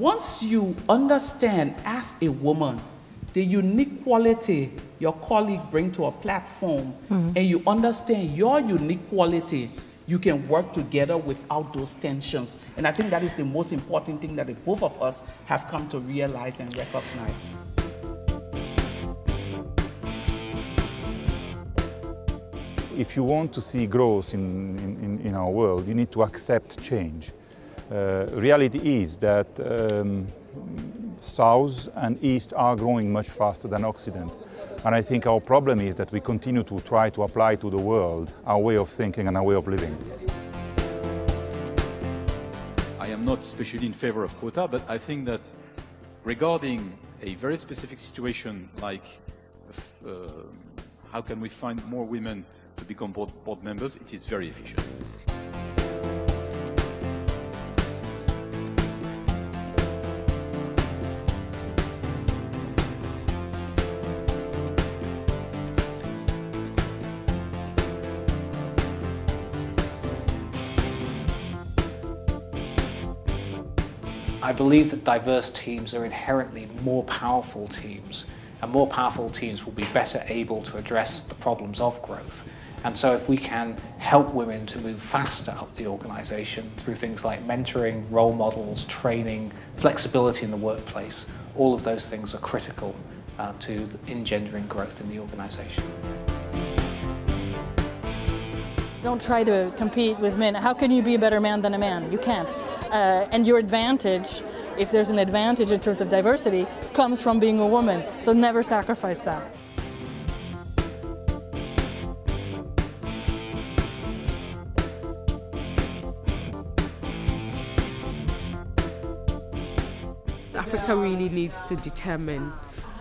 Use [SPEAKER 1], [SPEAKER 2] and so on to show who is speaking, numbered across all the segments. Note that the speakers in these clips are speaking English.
[SPEAKER 1] once you understand as a woman the unique quality your colleague bring to a platform mm-hmm. and you understand your unique quality you can work together without those tensions. And i think that is the most important thing that the both of us have come to realize and recognize.
[SPEAKER 2] If you want to see growth in, in, in our world you need to accept change uh, reality is that um, South and East are growing much faster than Occident. And I think our problem is that we continue to try to apply to the world our way of thinking and our way of living.
[SPEAKER 3] I am not especially in favor of quota, but I think that regarding a very specific situation like uh, how can we find more women to become board, board members, it is very efficient.
[SPEAKER 4] I believe that diverse teams are inherently more powerful teams, and more powerful teams will be better able to address the problems of growth. And so if we can help women to move faster up the organisation through things like mentoring, role models, training, flexibility in the workplace, all of those things are critical uh, to engendering growth in the organisation.
[SPEAKER 5] Don't try to compete with men. How can you be a better man than a man? You can't. Uh, and your advantage, if there's an advantage in terms of diversity, comes from being a woman. So never sacrifice that.
[SPEAKER 6] Africa really needs to determine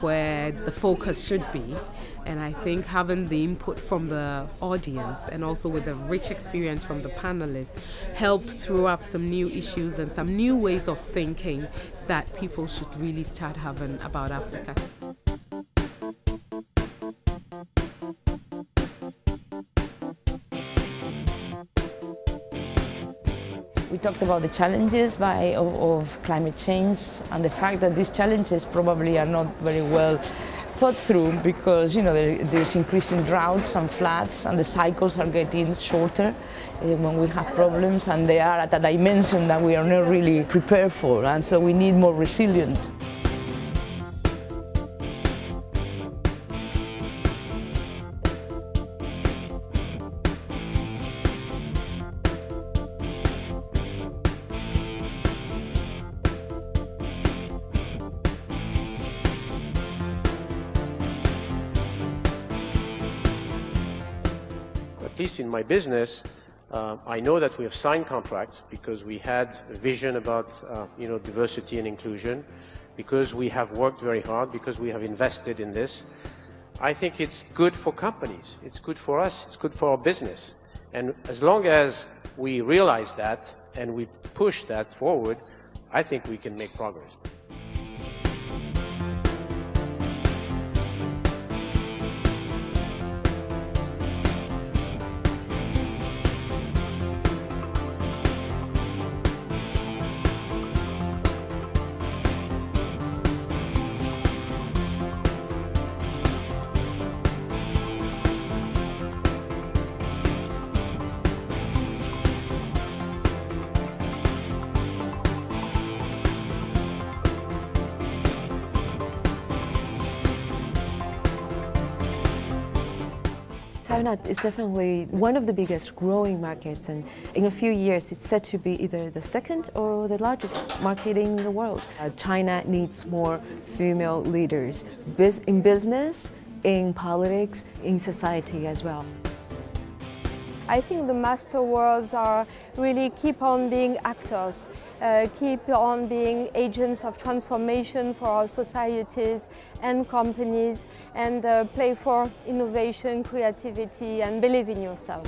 [SPEAKER 6] where the focus should be. And I think having the input from the audience and also with the rich experience from the panelists helped throw up some new issues and some new ways of thinking that people should really start having about Africa.
[SPEAKER 7] Talked about the challenges by, of, of, climate change and the fact that these challenges probably are not very well thought through because you know there, there's increasing droughts and floods and the cycles are getting shorter uh, when we have problems and they are at a dimension that we are not really prepared for and so we need more resilient.
[SPEAKER 8] Least in my business, uh, I know that we have signed contracts because we had a vision about uh, you know, diversity and inclusion, because we have worked very hard, because we have invested in this. I think it's good for companies. It's good for us. It's good for our business. And as long as we realize that and we push that forward, I think we can make progress.
[SPEAKER 9] China is definitely one of the biggest growing markets and in a few years it's said to be either the second or the largest market in the world. Uh, China needs more female leaders in business, in politics, in society as well.
[SPEAKER 10] I think the master worlds are really keep on being actors, uh, keep on being agents of transformation for our societies and companies and uh, play for innovation, creativity and believe in yourself.